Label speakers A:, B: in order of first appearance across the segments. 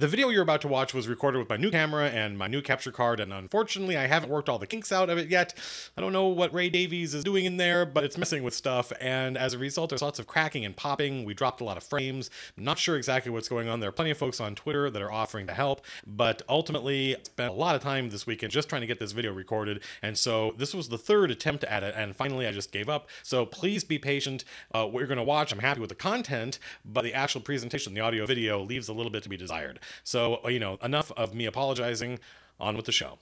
A: The video you're about to watch was recorded with my new camera and my new capture card, and unfortunately, I haven't worked all the kinks out of it yet. I don't know what Ray Davies is doing in there, but it's messing with stuff, and as a result, there's lots of cracking and popping. We dropped a lot of frames. Not sure exactly what's going on. There are plenty of folks on Twitter that are offering to help, but ultimately, I spent a lot of time this weekend just trying to get this video recorded, and so this was the third attempt at it, and finally, I just gave up. So please be patient. Uh, what you're going to watch, I'm happy with the content, but the actual presentation, the audio video, leaves a little bit to be desired. So, you know, enough of me apologizing. On with the show.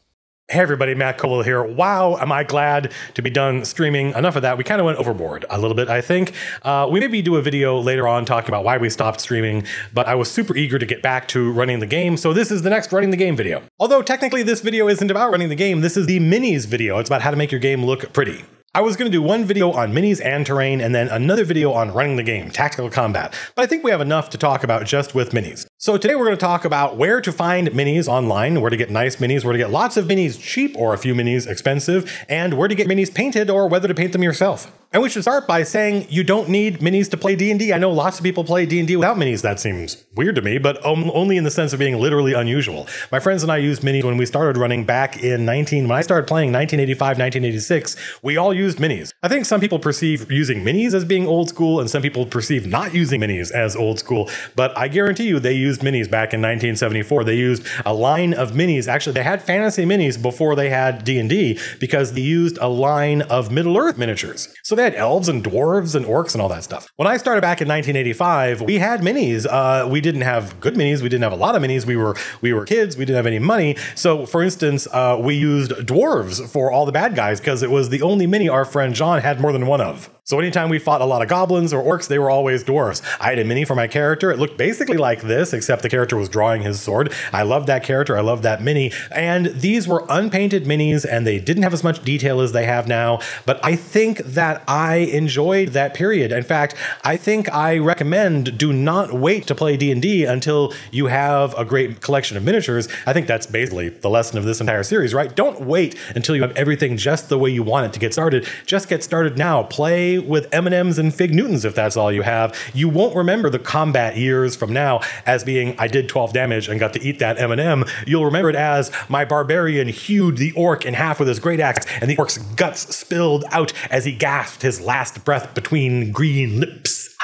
A: Hey everybody, Matt Colville here. Wow, am I glad to be done streaming. Enough of that. We kind of went overboard a little bit, I think. Uh, we maybe do a video later on talking about why we stopped streaming, but I was super eager to get back to running the game, so this is the next running the game video. Although technically this video isn't about running the game, this is the minis video. It's about how to make your game look pretty. I was going to do one video on minis and terrain and then another video on running the game, tactical combat, but I think we have enough to talk about just with minis. So today we're going to talk about where to find minis online, where to get nice minis, where to get lots of minis cheap or a few minis expensive, and where to get minis painted or whether to paint them yourself. And we should start by saying you don't need minis to play D&D. I know lots of people play D&D without minis. That seems weird to me, but only in the sense of being literally unusual. My friends and I used minis when we started running back in 19 when I started playing 1985, 1986. We all used minis. I think some people perceive using minis as being old school and some people perceive not using minis as old school, but I guarantee you they used minis back in 1974. They used a line of minis. Actually, they had fantasy minis before they had D&D because they used a line of Middle-earth miniatures. So they had elves and dwarves and orcs and all that stuff. When I started back in 1985, we had minis. Uh, we didn't have good minis. We didn't have a lot of minis. We were we were kids. We didn't have any money. So, for instance, uh, we used dwarves for all the bad guys because it was the only mini our friend John had more than one of. So anytime we fought a lot of goblins or orcs, they were always dwarves. I had a mini for my character. It looked basically like this, except the character was drawing his sword. I loved that character. I loved that mini. And these were unpainted minis and they didn't have as much detail as they have now. But I think that I enjoyed that period. In fact, I think I recommend do not wait to play D&D until you have a great collection of miniatures. I think that's basically the lesson of this entire series, right? Don't wait until you have everything just the way you want it to get started. Just get started now. Play with M&Ms and Fig Newtons if that's all you have. You won't remember the combat years from now as being I did 12 damage and got to eat that M&M. You'll remember it as my barbarian hewed the orc in half with his great axe and the orc's guts spilled out as he gasped his last breath between green lips.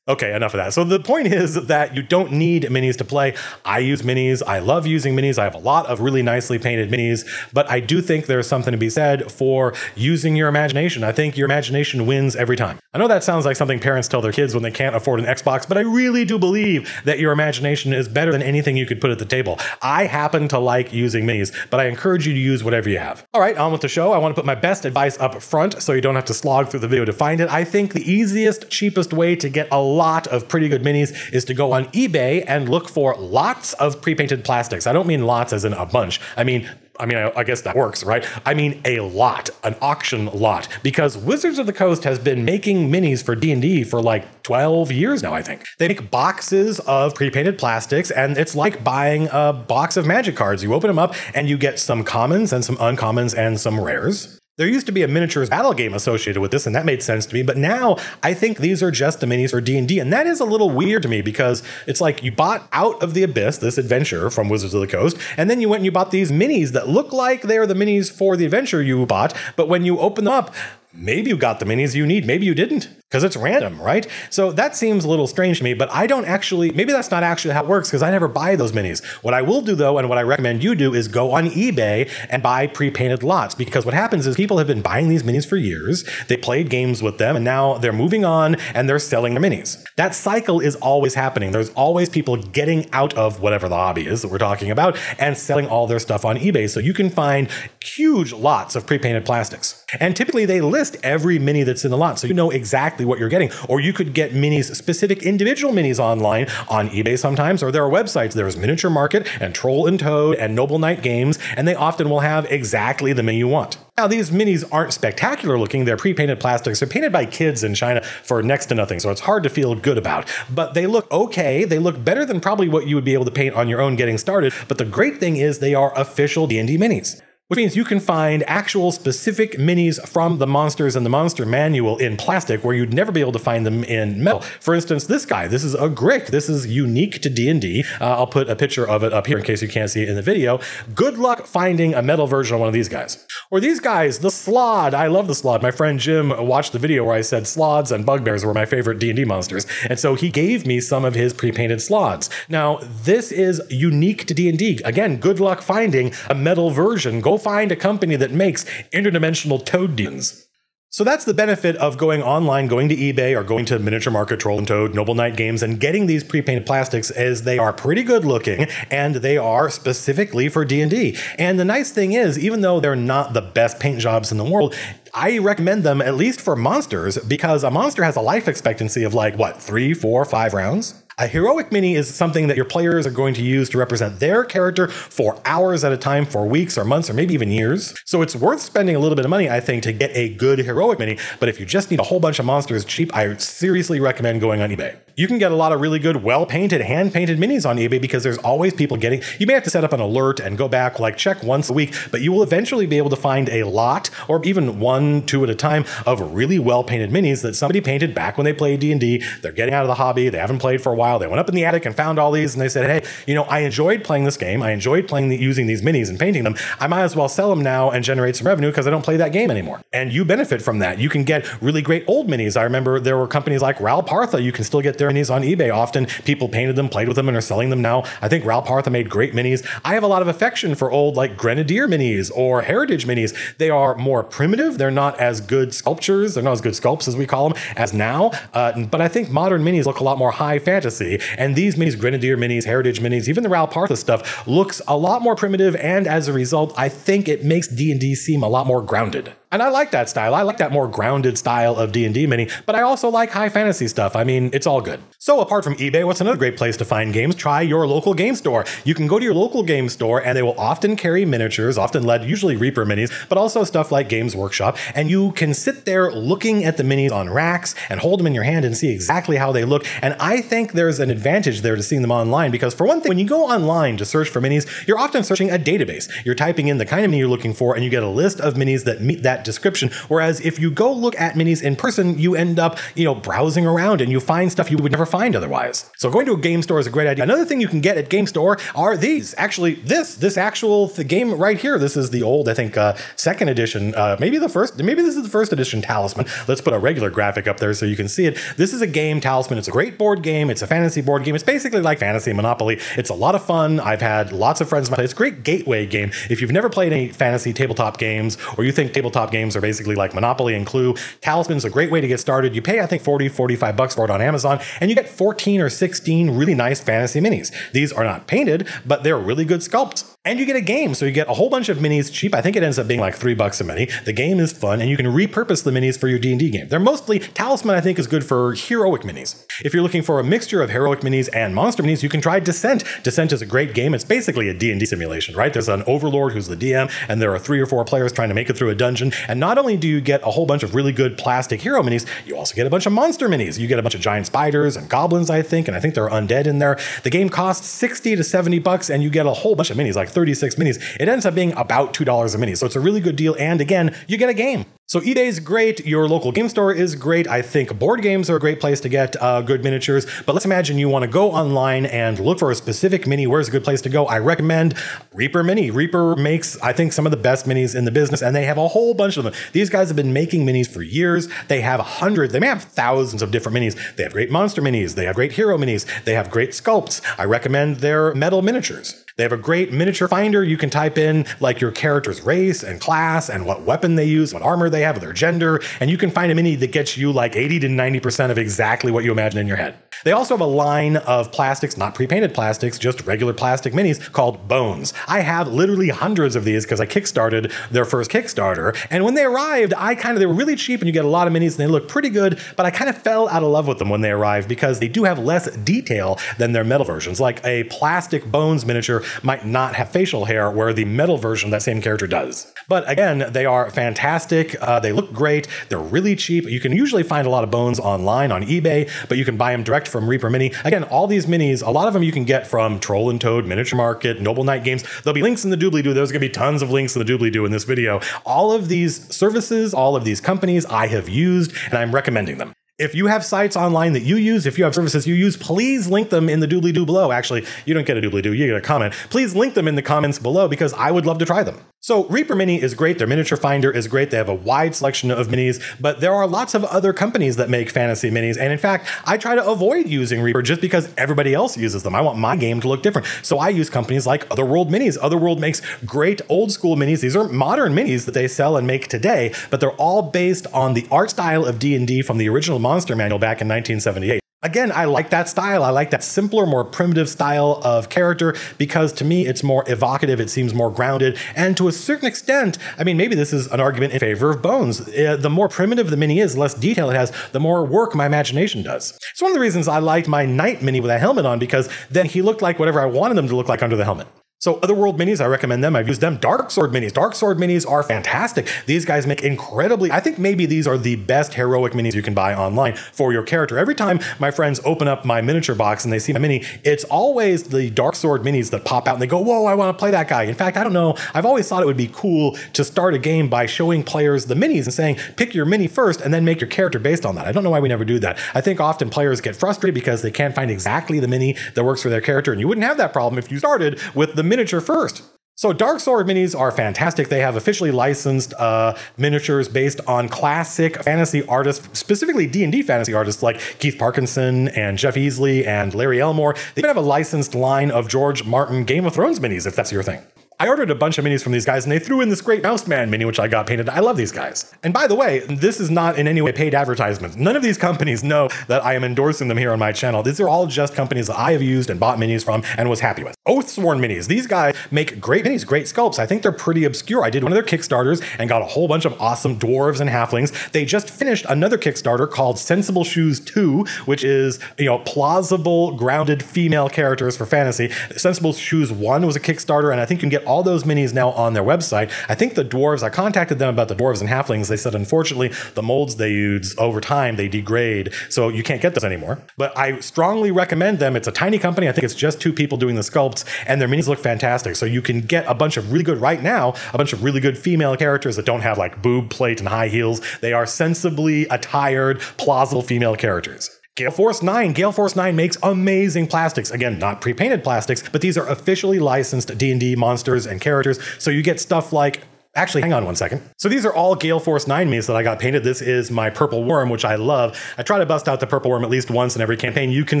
A: Okay, enough of that. So the point is that you don't need minis to play. I use minis. I love using minis. I have a lot of really nicely painted minis, but I do think there's something to be said for using your imagination. I think your imagination wins every time. I know that sounds like something parents tell their kids when they can't afford an Xbox, but I really do believe that your imagination is better than anything you could put at the table. I happen to like using minis, but I encourage you to use whatever you have. All right, on with the show. I want to put my best advice up front so you don't have to slog through the video to find it. I think the easiest, cheapest way to get a lot of pretty good minis is to go on eBay and look for lots of pre-painted plastics. I don't mean lots as in a bunch. I mean I mean, I, I, guess that works, right? I mean, a lot, an auction lot, because Wizards of the Coast has been making minis for D&D for like 12 years now, I think. They make boxes of pre-painted plastics, and it's like buying a box of magic cards. You open them up, and you get some commons and some uncommons and some rares. There used to be a miniatures battle game associated with this, and that made sense to me. But now I think these are just the minis for D&D, and that is a little weird to me because it's like you bought Out of the Abyss, this adventure from Wizards of the Coast, and then you went and you bought these minis that look like they are the minis for the adventure you bought, but when you open them up, maybe you got the minis you need, maybe you didn't because it's random, right? So that seems a little strange to me, but I don't actually, maybe that's not actually how it works because I never buy those minis. What I will do though, and what I recommend you do is go on eBay and buy pre-painted lots because what happens is people have been buying these minis for years. They played games with them and now they're moving on and they're selling their minis. That cycle is always happening. There's always people getting out of whatever the hobby is that we're talking about and selling all their stuff on eBay. So you can find huge lots of pre-painted plastics. And typically they list every mini that's in the lot so you know exactly exactly what you're getting. Or you could get minis, specific individual minis online on eBay sometimes, or there are websites. There's Miniature Market and Troll and Toad and Noble Knight Games, and they often will have exactly the mini you want. Now, these minis aren't spectacular looking. They're pre-painted plastics. They're painted by kids in China for next to nothing, so it's hard to feel good about. But they look okay. They look better than probably what you would be able to paint on your own getting started. But the great thing is they are official D&D minis. Which means you can find actual specific minis from the monsters and the monster manual in plastic where you'd never be able to find them in metal. For instance, this guy, this is a Grick. This is unique to D&D. Uh, I'll put a picture of it up here in case you can't see it in the video. Good luck finding a metal version of one of these guys. Or these guys, the Slaad. I love the Slaad. My friend Jim watched the video where I said Slaads and Bugbears were my favorite D&D monsters. And so he gave me some of his pre-painted Slaads. Now, this is unique to D&D. Again, good luck finding a metal version. Go find a company that makes interdimensional toad demons. So that's the benefit of going online, going to eBay or going to Miniature Market, Troll and Toad, Noble Knight Games, and getting these pre-painted plastics is they are pretty good looking and they are specifically for D&D. And the nice thing is, even though they're not the best paint jobs in the world, I recommend them at least for monsters because a monster has a life expectancy of like, what, three, four, five rounds? A heroic mini is something that your players are going to use to represent their character for hours at a time, for weeks or months, or maybe even years. So it's worth spending a little bit of money, I think, to get a good heroic mini. But if you just need a whole bunch of monsters cheap, I seriously recommend going on eBay. You can get a lot of really good, well painted, hand painted minis on eBay because there's always people getting. You may have to set up an alert and go back, like check once a week, but you will eventually be able to find a lot, or even one, two at a time, of really well painted minis that somebody painted back when they played D&D. They're getting out of the hobby. They haven't played for a while. They went up in the attic and found all these, and they said, "Hey, you know, I enjoyed playing this game. I enjoyed playing the, using these minis and painting them. I might as well sell them now and generate some revenue because I don't play that game anymore." And you benefit from that. You can get really great old minis. I remember there were companies like Ral Partha. You can still get their minis on eBay often people painted them, played with them, and are selling them now. I think Ral Partha made great minis. I have a lot of affection for old like Grenadier minis or Heritage minis. They are more primitive. They're not as good sculptures. They're not as good sculpts as we call them as now. Uh, but I think modern minis look a lot more high fantasy. And these minis, Grenadier minis, Heritage minis, even the Ral Partha stuff looks a lot more primitive. And as a result, I think it makes D&D seem a lot more grounded. And I like that style. I like that more grounded style of D&D mini, but I also like high fantasy stuff. I mean, it's all good. So apart from eBay, what's another great place to find games? Try your local game store. You can go to your local game store and they will often carry miniatures, often lead usually Reaper minis, but also stuff like Games Workshop. And you can sit there looking at the minis on racks and hold them in your hand and see exactly how they look. And I think there's an advantage there to seeing them online because for one thing, when you go online to search for minis, you're often searching a database. You're typing in the kind of mini you're looking for and you get a list of minis that meet that description. Whereas if you go look at minis in person, you end up, you know, browsing around and you find stuff you would never find otherwise. So going to a game store is a great idea. Another thing you can get at game store are these. Actually, this, this actual the game right here. This is the old, I think, uh, second edition, uh, maybe the first, maybe this is the first edition talisman. Let's put a regular graphic up there so you can see it. This is a game talisman. It's a great board game. It's a fantasy board game. It's basically like fantasy Monopoly. It's a lot of fun. I've had lots of friends play. It's a great gateway game. If you've never played any fantasy tabletop games or you think tabletop games are basically like Monopoly and Clue, Talisman's a great way to get started. You pay, I think, 40, 45 bucks for it on Amazon, and you get 14 or 16 really nice fantasy minis. These are not painted, but they're really good sculpts. And you get a game, so you get a whole bunch of minis cheap. I think it ends up being like three bucks a mini. The game is fun, and you can repurpose the minis for your D&D game. They're mostly, Talisman I think is good for heroic minis. If you're looking for a mixture of heroic minis and monster minis, you can try Descent. Descent is a great game. It's basically a D&D simulation, right? There's an overlord who's the DM, and there are three or four players trying to make it through a dungeon. And not only do you get a whole bunch of really good plastic hero minis, you also get a bunch of monster minis. You get a bunch of giant spiders and goblins, I think, and I think there are undead in there. The game costs 60 to 70 bucks, and you get a whole bunch of minis, like 36 minis. It ends up being about $2 a mini. So it's a really good deal. And again, you get a game. So eBay's great. Your local game store is great. I think board games are a great place to get uh, good miniatures. But let's imagine you want to go online and look for a specific mini. Where's a good place to go? I recommend Reaper Mini. Reaper makes, I think, some of the best minis in the business, and they have a whole bunch of them. These guys have been making minis for years. They have hundreds, they may have thousands of different minis. They have great monster minis. They have great hero minis. They have great sculpts. I recommend their metal miniatures. They have a great miniature finder. You can type in like your character's race and class and what weapon they use, what armor they have, their gender, and you can find a mini that gets you like 80 to 90% of exactly what you imagine in your head. They also have a line of plastics, not pre-painted plastics, just regular plastic minis called Bones. I have literally hundreds of these because I kickstarted their first Kickstarter. And when they arrived, I kind of, they were really cheap and you get a lot of minis and they look pretty good, but I kind of fell out of love with them when they arrived because they do have less detail than their metal versions. Like a plastic Bones miniature might not have facial hair where the metal version of that same character does. But again, they are fantastic. Uh, they look great. They're really cheap. You can usually find a lot of bones online on eBay, but you can buy them direct from Reaper Mini. Again, all these minis, a lot of them you can get from Troll and Toad, Miniature Market, Noble Knight Games. There'll be links in the doobly doo. There's going to be tons of links in the doobly doo in this video. All of these services, all of these companies I have used, and I'm recommending them. If you have sites online that you use, if you have services you use, please link them in the doobly doo below. Actually, you don't get a doobly doo, you get a comment. Please link them in the comments below because I would love to try them. So Reaper Mini is great. Their miniature finder is great. They have a wide selection of minis, but there are lots of other companies that make fantasy minis. And in fact, I try to avoid using Reaper just because everybody else uses them. I want my game to look different. So I use companies like Otherworld Minis. Otherworld makes great old school minis. These are modern minis that they sell and make today, but they're all based on the art style of D&D from the original Monster Manual back in 1978. Again, I like that style. I like that simpler, more primitive style of character because to me it's more evocative, it seems more grounded, and to a certain extent, I mean, maybe this is an argument in favor of Bones. Uh, the more primitive the mini is, the less detail it has, the more work my imagination does. It's one of the reasons I liked my Knight mini with a helmet on because then he looked like whatever I wanted him to look like under the helmet. So Otherworld minis, I recommend them. I've used them. Dark Sword minis. Dark Sword minis are fantastic. These guys make incredibly, I think maybe these are the best heroic minis you can buy online for your character. Every time my friends open up my miniature box and they see my mini, it's always the Dark Sword minis that pop out and they go, whoa, I want to play that guy. In fact, I don't know. I've always thought it would be cool to start a game by showing players the minis and saying, pick your mini first and then make your character based on that. I don't know why we never do that. I think often players get frustrated because they can't find exactly the mini that works for their character. And you wouldn't have that problem if you started with the miniature first. So Dark Sword minis are fantastic. They have officially licensed uh, miniatures based on classic fantasy artists, specifically D&D fantasy artists like Keith Parkinson and Jeff Easley and Larry Elmore. They even have a licensed line of George Martin Game of Thrones minis, if that's your thing. I ordered a bunch of minis from these guys and they threw in this great Mouseman mini, which I got painted. I love these guys. And by the way, this is not in any way paid advertisement. None of these companies know that I am endorsing them here on my channel. These are all just companies that I have used and bought minis from and was happy with. Oathsworn minis. These guys make great minis, great sculpts. I think they're pretty obscure. I did one of their Kickstarters and got a whole bunch of awesome dwarves and halflings. They just finished another Kickstarter called Sensible Shoes 2, which is, you know, plausible, grounded female characters for fantasy. Sensible Shoes 1 was a Kickstarter, and I think you can get all those minis now on their website. I think the dwarves, I contacted them about the dwarves and halflings. They said, unfortunately, the molds they use over time, they degrade, so you can't get those anymore. But I strongly recommend them. It's a tiny company. I think it's just two people doing the sculpts, and their minis look fantastic. So you can get a bunch of really good, right now, a bunch of really good female characters that don't have like boob plate and high heels. They are sensibly attired, plausible female characters. Gale Force 9. Gale Force 9 makes amazing plastics. Again, not pre-painted plastics, but these are officially licensed D&D monsters and characters. So you get stuff like Actually, hang on one second. So these are all Gale Force 9 minis that I got painted. This is my purple worm, which I love. I try to bust out the purple worm at least once in every campaign. You can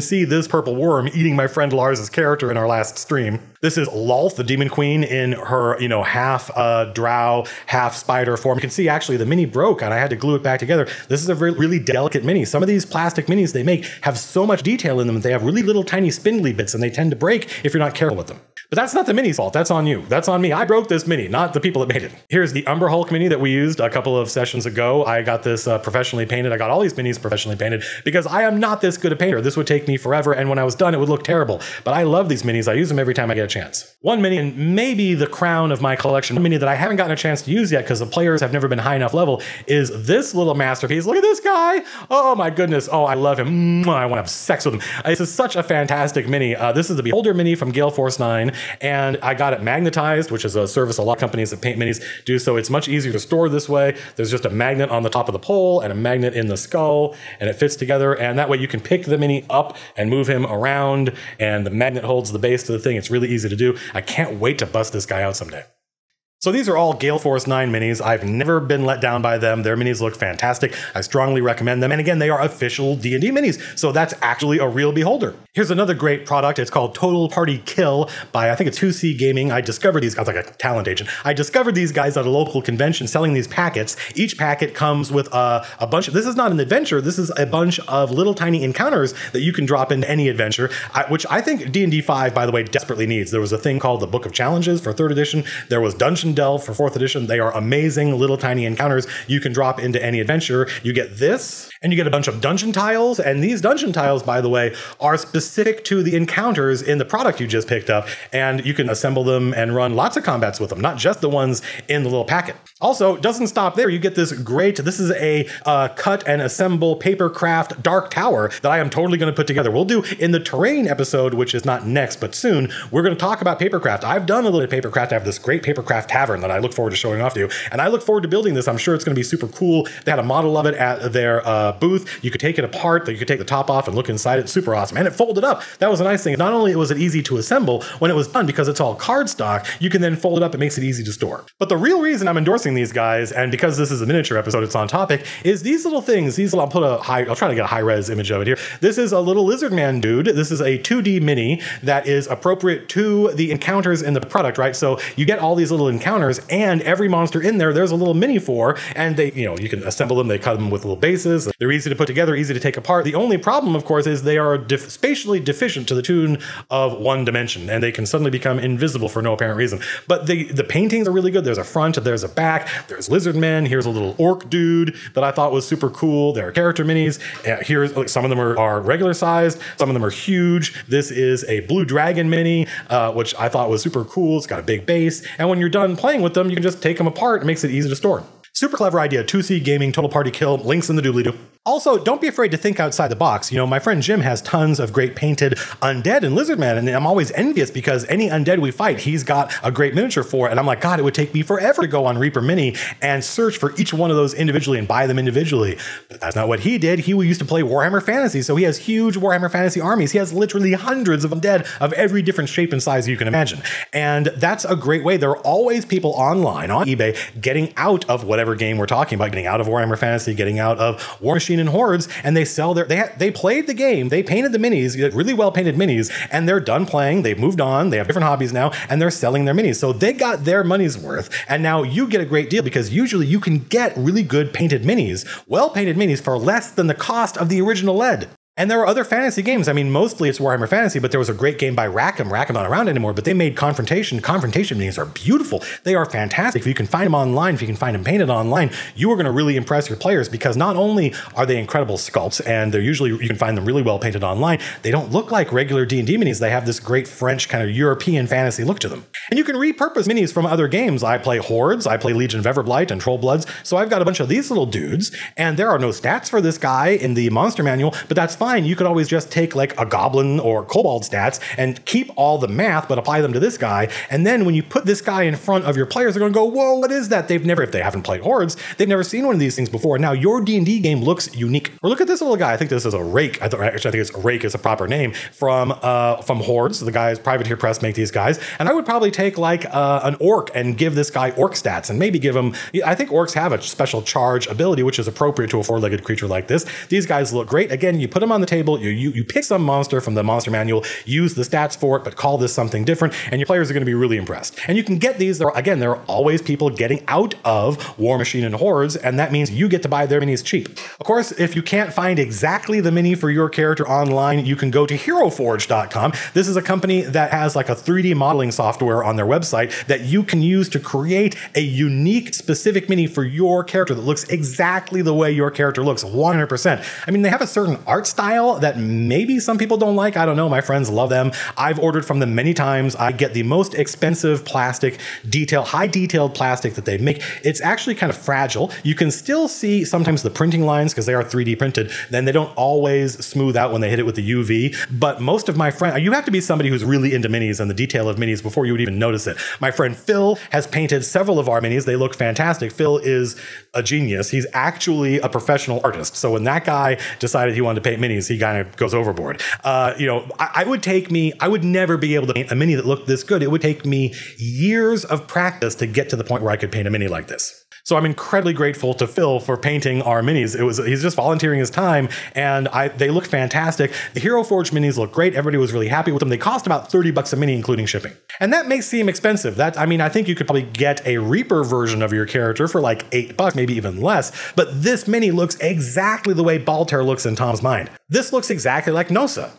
A: see this purple worm eating my friend Lars's character in our last stream. This is Lolth, the demon queen, in her, you know, half uh, drow, half spider form. You can see actually the mini broke and I had to glue it back together. This is a really, really delicate mini. Some of these plastic minis they make have so much detail in them. They have really little tiny spindly bits and they tend to break if you're not careful with them. But that's not the mini's fault. That's on you. That's on me. I broke this mini, not the people that made it. Here's the Umber Hulk mini that we used a couple of sessions ago. I got this uh, professionally painted. I got all these minis professionally painted because I am not this good a painter. This would take me forever, and when I was done, it would look terrible. But I love these minis. I use them every time I get a chance. One mini, and maybe the crown of my collection, one mini that I haven't gotten a chance to use yet because the players have never been high enough level, is this little masterpiece. Look at this guy. Oh my goodness. Oh, I love him. I want to have sex with him. This is such a fantastic mini. Uh, this is the Beholder mini from Gale Force 9, and I got it magnetized, which is a service a lot of companies that paint minis do. So it's much easier to store this way. There's just a magnet on the top of the pole and a magnet in the skull, and it fits together. And that way you can pick the mini up and move him around, and the magnet holds the base to the thing. It's really easy to do. I can't wait to bust this guy out someday. So these are all Gale Force 9 minis. I've never been let down by them. Their minis look fantastic. I strongly recommend them. And again, they are official D&D minis, so that's actually a real beholder. Here's another great product. It's called Total Party Kill by, I think it's 2C Gaming. I discovered these guys like a talent agent. I discovered these guys at a local convention selling these packets. Each packet comes with a, a bunch of, this is not an adventure. This is a bunch of little tiny encounters that you can drop into any adventure, which I think D&D 5, by the way, desperately needs. There was a thing called the Book of Challenges for third edition. There was Dungeon Delve for fourth edition. They are amazing little tiny encounters you can drop into any adventure. You get this, and you get a bunch of dungeon tiles. And these dungeon tiles, by the way, are specific to the encounters in the product you just picked up. And you can assemble them and run lots of combats with them, not just the ones in the little packet. Also, it doesn't stop there. You get this great, this is a uh, cut and assemble paper craft dark tower that I am totally going to put together. We'll do in the terrain episode, which is not next, but soon, we're going to talk about papercraft. I've done a little papercraft. I have this great papercraft tavern that I look forward to showing off to you. And I look forward to building this. I'm sure it's going to be super cool. They had a model of it at their uh, Uh, booth. You could take it apart, you could take the top off and look inside it. Super awesome. And it folded up. That was a nice thing. Not only was it easy to assemble when it was done because it's all cardstock, you can then fold it up. It makes it easy to store. But the real reason I'm endorsing these guys, and because this is a miniature episode, it's on topic, is these little things. These I'll put a high, I'll try to get a high res image of it here. This is a little lizard man dude. This is a 2D mini that is appropriate to the encounters in the product, right? So you get all these little encounters, and every monster in there, there's a little mini for, and they, you know, you can assemble them. They cut them with little bases. They're easy to put together, easy to take apart. The only problem, of course, is they are def- spatially deficient to the tune of one dimension, and they can suddenly become invisible for no apparent reason. But the the paintings are really good. There's a front, there's a back, there's lizard men. Here's a little orc dude that I thought was super cool. There are character minis. Here's like, some of them are, are regular sized, some of them are huge. This is a blue dragon mini, uh, which I thought was super cool. It's got a big base, and when you're done playing with them, you can just take them apart. It makes it easy to store. Super clever idea. 2C Gaming, Total Party Kill, links in the doobly doo. Also, don't be afraid to think outside the box. You know, my friend Jim has tons of great painted undead and lizard man, and I'm always envious because any undead we fight, he's got a great miniature for. And I'm like, God, it would take me forever to go on Reaper Mini and search for each one of those individually and buy them individually. But that's not what he did. He used to play Warhammer Fantasy, so he has huge Warhammer Fantasy armies. He has literally hundreds of undead of every different shape and size you can imagine. And that's a great way. There are always people online on eBay getting out of whatever game we're talking about, getting out of Warhammer Fantasy, getting out of War Machine and Hordes, and they sell their they they played the game, they painted the minis, really well painted minis, and they're done playing. They've moved on. They have different hobbies now, and they're selling their minis. So they got their money's worth, and now you get a great deal because usually you can get really good painted minis, well painted minis for less than the cost of the original lead. And there are other fantasy games. I mean, mostly it's Warhammer Fantasy, but there was a great game by Rackham. Rackham not around anymore, but they made Confrontation. Confrontation minis are beautiful. They are fantastic. If you can find them online, if you can find them painted online, you are going to really impress your players because not only are they incredible sculpts, and they're usually you can find them really well painted online. They don't look like regular D and D minis. They have this great French kind of European fantasy look to them. And you can repurpose minis from other games. I play Hordes, I play Legion of Everblight and Troll Bloods, so I've got a bunch of these little dudes, and there are no stats for this guy in the monster manual, but that's fine fine. You could always just take like a goblin or kobold stats and keep all the math, but apply them to this guy. And then when you put this guy in front of your players, they're going to go, whoa, what is that? They've never, if they haven't played Hordes, they've never seen one of these things before. Now your D&D game looks unique. Or look at this little guy. I think this is a Raek. I th- actually, I think it's Raek is a proper name from uh, from Hordes. The guys, Privateer Press make these guys. And I would probably take like uh, an orc and give this guy orc stats and maybe give him, I think orcs have a special charge ability, which is appropriate to a four-legged creature like this. These guys look great. Again, you put them on the table, you, you, you pick some monster from the monster manual, use the stats for it, but call this something different, and your players are going to be really impressed. And you can get these, there are, again, there are always people getting out of War Machine and Hordes, and that means you get to buy their minis cheap. Of course, if you can't find exactly the mini for your character online, you can go to HeroForge.com. This is a company that has like a 3D modeling software on their website that you can use to create a unique, specific mini for your character that looks exactly the way your character looks, 100%. I mean, they have a certain art style that maybe some people don't like. I don't know. My friends love them. I've ordered from them many times. I get the most expensive plastic, detail, high detailed plastic that they make. It's actually kind of fragile. You can still see sometimes the printing lines because they are 3D printed. Then they don't always smooth out when they hit it with the UV. But most of my friends, you have to be somebody who's really into minis and the detail of minis before you would even notice it. My friend Phil has painted several of our minis. They look fantastic. Phil is a genius. He's actually a professional artist. So when that guy decided he wanted to paint minis, he kind of goes overboard. Uh, you know, I, I, would take me, I would never be able to paint a mini that looked this good. It would take me years of practice to get to the point where I could paint a mini like this. So I'm incredibly grateful to Phil for painting our minis. It was he's just volunteering his time, and I they look fantastic. The Hero Forge minis look great. Everybody was really happy with them. They cost about 30 bucks a mini, including shipping. And that may seem expensive. That I mean, I think you could probably get a Reaper version of your character for like eight bucks, maybe even less. But this mini looks exactly the way Baltair looks in Tom's mind. This looks exactly like Nosa.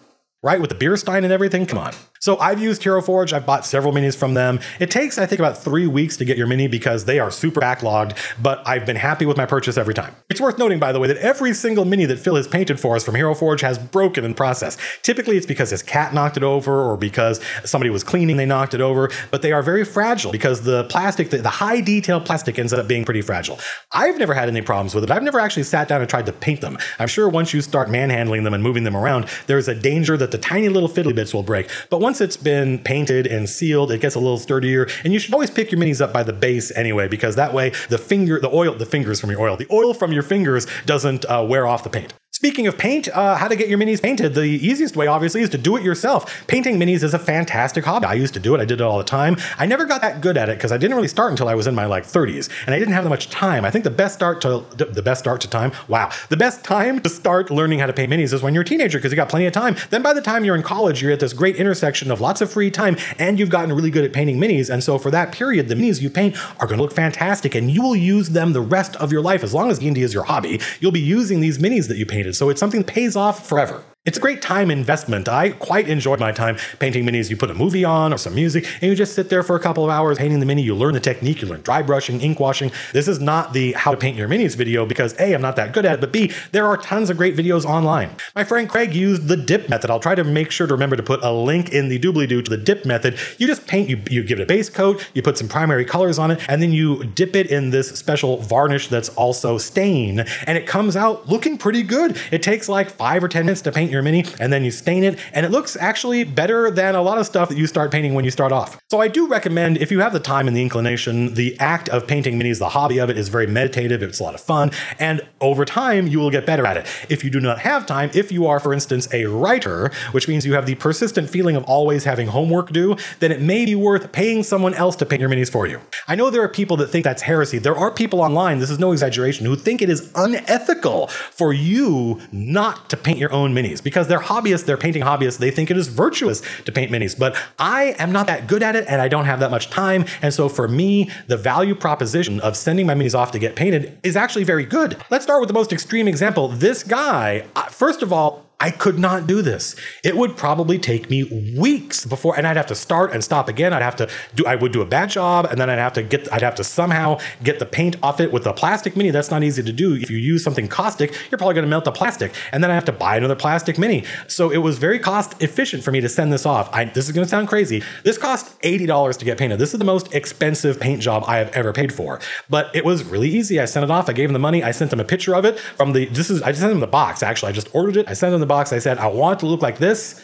A: Right? With the beer stein and everything. Come on. So I've used Hero Forge. I've bought several minis from them. It takes, I think, about three weeks to get your mini because they are super backlogged, but I've been happy with my purchase every time. It's worth noting, by the way, that every single mini that Phil has painted for us from Hero Forge has broken in process. Typically, it's because his cat knocked it over or because somebody was cleaning, they knocked it over, but they are very fragile because the plastic, the, the high detail plastic ends up being pretty fragile. I've never had any problems with it. I've never actually sat down and tried to paint them. I'm sure once you start manhandling them and moving them around, there's a danger that the tiny little fiddly bits will break. But once it's been painted and sealed, it gets a little sturdier. And you should always pick your minis up by the base anyway, because that way the finger, the oil, the fingers from your oil, the oil from your fingers doesn't uh, wear off the paint. Speaking of paint, uh, how to get your minis painted, the easiest way obviously is to do it yourself. Painting minis is a fantastic hobby. I used to do it, I did it all the time. I never got that good at it because I didn't really start until I was in my like 30s and I didn't have that much time. I think the best start to the best start to time, wow, the best time to start learning how to paint minis is when you're a teenager because you got plenty of time. Then by the time you're in college, you're at this great intersection of lots of free time and you've gotten really good at painting minis. And so for that period, the minis you paint are going to look fantastic and you will use them the rest of your life. As long as D&D is your hobby, you'll be using these minis that you painted. So it's something that pays off forever. It's a great time investment. I quite enjoyed my time painting minis. You put a movie on or some music, and you just sit there for a couple of hours painting the mini. You learn the technique, you learn dry brushing, ink washing. This is not the how to paint your minis video because A, I'm not that good at it, but B, there are tons of great videos online. My friend Craig used the dip method. I'll try to make sure to remember to put a link in the doobly doo to the dip method. You just paint, you, you give it a base coat, you put some primary colors on it, and then you dip it in this special varnish that's also stain, and it comes out looking pretty good. It takes like five or 10 minutes to paint your mini, and then you stain it, and it looks actually better than a lot of stuff that you start painting when you start off. So I do recommend, if you have the time and the inclination, the act of painting minis, the hobby of it is very meditative, it's a lot of fun, and over time you will get better at it. If you do not have time, if you are, for instance, a writer, which means you have the persistent feeling of always having homework due, then it may be worth paying someone else to paint your minis for you. I know there are people that think that's heresy. There are people online, this is no exaggeration, who think it is unethical for you not to paint your own minis because they're hobbyists, they're painting hobbyists, they think it is virtuous to paint minis. But I am not that good at it and I don't have that much time. And so for me, the value proposition of sending my minis off to get painted is actually very good. Let's start with the most extreme example. This guy, first of all, I could not do this. It would probably take me weeks before, and I'd have to start and stop again. I'd have to do, I would do a bad job, and then I'd have to get, I'd have to somehow get the paint off it with a plastic mini. That's not easy to do. If you use something caustic, you're probably going to melt the plastic, and then I have to buy another plastic mini. So it was very cost efficient for me to send this off. I, this is going to sound crazy. This cost eighty dollars to get painted. This is the most expensive paint job I have ever paid for, but it was really easy. I sent it off. I gave him the money. I sent him a picture of it from the. This is I sent him the box. Actually, I just ordered it. I sent him the box. I said, I want it to look like this.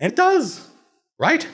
A: And it does, right?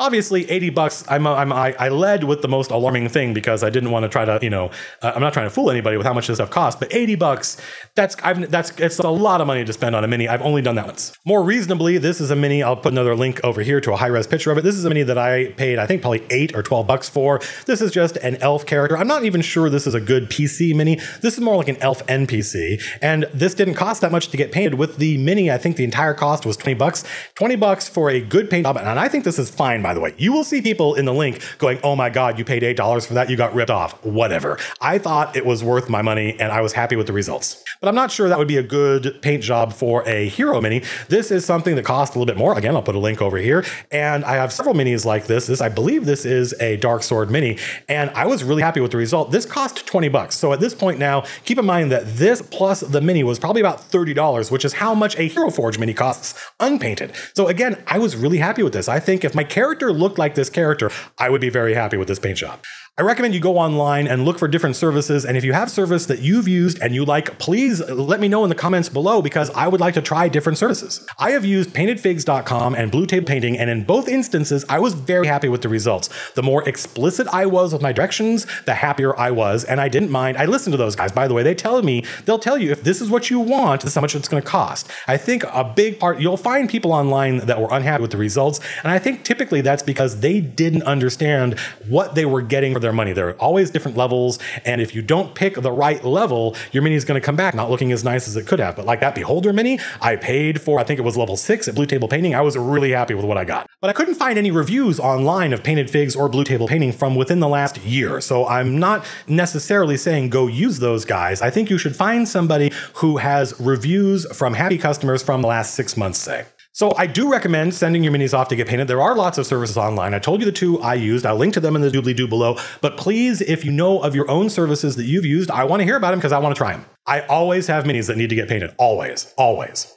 A: Obviously, 80 bucks, I'm, I'm, I, led with the most alarming thing because I didn't want to try to, you know, uh, I'm not trying to fool anybody with how much this stuff costs, but 80 bucks, that's, I've, that's, it's a lot of money to spend on a mini. I've only done that once. More reasonably, this is a mini, I'll put another link over here to a high res picture of it. This is a mini that I paid, I think probably eight or 12 bucks for. This is just an elf character. I'm not even sure this is a good PC mini. This is more like an elf NPC. And this didn't cost that much to get painted with the mini. I think the entire cost was 20 bucks, 20 bucks for a good paint job. And I think this is fine, by the way. You will see people in the link going, oh my God, you paid $8 for that. You got ripped off. Whatever. I thought it was worth my money and I was happy with the results. But I'm not sure that would be a good paint job for a hero mini. This is something that costs a little bit more. Again, I'll put a link over here. And I have several minis like this. This, I believe this is a Dark Sword mini. And I was really happy with the result. This cost 20 bucks. So at this point now, keep in mind that this plus the mini was probably about $30, which is how much a Hero Forge mini costs unpainted. So again, I was really happy with this. I think if my character looked like this character, I would be very happy with this paint job. I recommend you go online and look for different services. And if you have service that you've used and you like, please let me know in the comments below because I would like to try different services. I have used paintedfigs.com and Blue Table Painting, and in both instances, I was very happy with the results. The more explicit I was with my directions, the happier I was, and I didn't mind. I listened to those guys. By the way, they tell me, they'll tell you if this is what you want, this is how much it's going to cost. I think a big part, you'll find people online that were unhappy with the results, and I think typically that's because they didn't understand what they were getting for their money. There are always different levels, and if you don't pick the right level, your mini is going to come back not looking as nice as it could have. But like that Beholder mini, I paid for, I think it was level six at Blue Table Painting. I was really happy with what I got. But I couldn't find any reviews online of Painted Figs or Blue Table Painting from within the last year. So I'm not necessarily saying go use those guys. I think you should find somebody who has reviews from happy customers from the last six months, say. So I do recommend sending your minis off to get painted. There are lots of services online. I told you the two I used. I'll link to them in the doobly doo below. But please, if you know of your own services that you've used, I want to hear about them because I want to try them. I always have minis that need to get painted. Always. Always.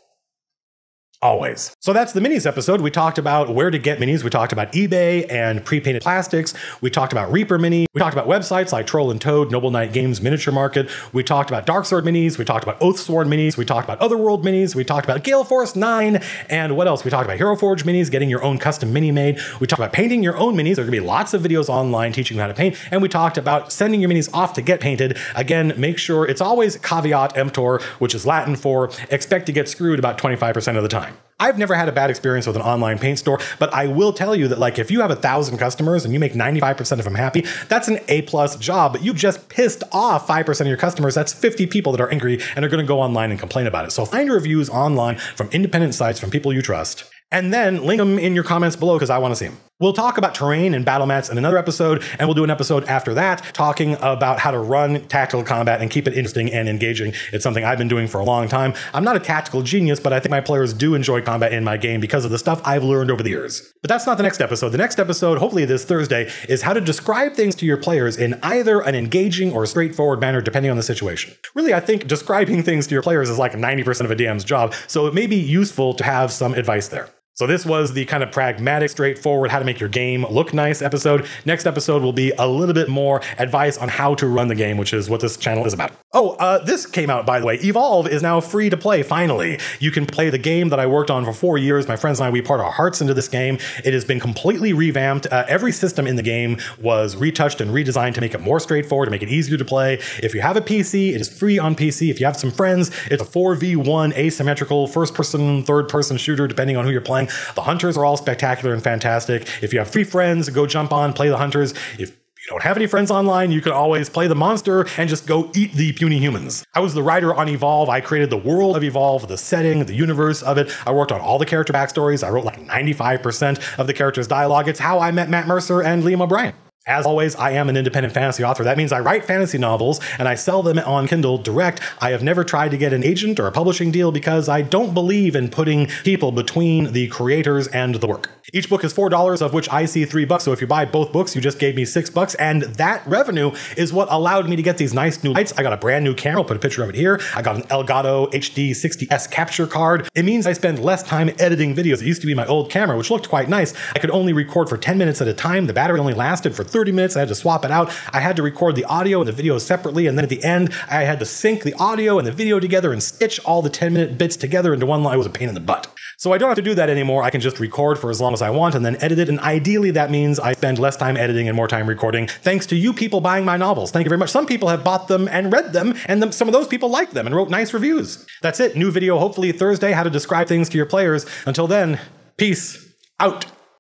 A: Always. So that's the minis episode. We talked about where to get minis. We talked about eBay and pre-painted plastics. We talked about Reaper Mini. We talked about websites like Troll and Toad, Noble Knight Games Miniature Market. We talked about Darksword minis. We talked about Oathsworn minis. We talked about Otherworld minis. We talked about Gale Force 9. And what else? We talked about Hero Forge minis, getting your own custom mini made. We talked about painting your own minis. There are going to be lots of videos online teaching you how to paint. And we talked about sending your minis off to get painted. Again, make sure it's always caveat emptor, which is Latin for expect to get screwed about 25% of the time. I've never had a bad experience with an online paint store, but I will tell you that like if you have a thousand customers and you make 95% of them happy, that's an A plus job, but you just pissed off 5% of your customers. That's 50 people that are angry and are going to go online and complain about it. So find reviews online from independent sites from people you trust and then link them in your comments below because I want to see them. We'll talk about terrain and battle mats in another episode, and we'll do an episode after that talking about how to run tactical combat and keep it interesting and engaging. It's something I've been doing for a long time. I'm not a tactical genius, but I think my players do enjoy combat in my game because of the stuff I've learned over the years. But that's not the next episode. The next episode, hopefully this Thursday, is how to describe things to your players in either an engaging or straightforward manner, depending on the situation. Really, I think describing things to your players is like 90% of a DM's job, so it may be useful to have some advice there. So this was the kind of pragmatic, straightforward, how to make your game look nice episode. Next episode will be a little bit more advice on how to run the game, which is what this channel is about. Oh, uh, this came out, by the way. Evolve is now free to play, finally. You can play the game that I worked on for four years. My friends and I, we poured our hearts into this game. It has been completely revamped. Uh, every system in the game was retouched and redesigned to make it more straightforward, to make it easier to play. If you have a PC, it is free on PC. If you have some friends, it's a 4v1 asymmetrical first person, third person shooter, depending on who you're playing. The hunters are all spectacular and fantastic. If you have three friends, go jump on, play the hunters. If you don't have any friends online, you can always play the monster and just go eat the puny humans. I was the writer on Evolve. I created the world of Evolve, the setting, the universe of it. I worked on all the character backstories. I wrote like 95% of the characters' dialogue. It's how I met Matt Mercer and Liam O'Brien. As always, I am an independent fantasy author. That means I write fantasy novels and I sell them on Kindle direct. I have never tried to get an agent or a publishing deal because I don't believe in putting people between the creators and the work. Each book is $4, of which I see 3 bucks. So if you buy both books, you just gave me 6 bucks and that revenue is what allowed me to get these nice new lights. I got a brand new camera, I'll put a picture of it here. I got an Elgato HD 60S capture card. It means I spend less time editing videos. It used to be my old camera, which looked quite nice. I could only record for 10 minutes at a time. The battery only lasted for 30 minutes. I had to swap it out. I had to record the audio and the video separately. And then at the end, I had to sync the audio and the video together and stitch all the 10 minute bits together into one line. It was a pain in the butt. So I don't have to do that anymore. I can just record for as long as I want and then edit it. And ideally, that means I spend less time editing and more time recording, thanks to you people buying my novels. Thank you very much. Some people have bought them and read them, and some of those people liked them and wrote nice reviews. That's it. New video hopefully Thursday, how to describe things to your players. Until then, peace out.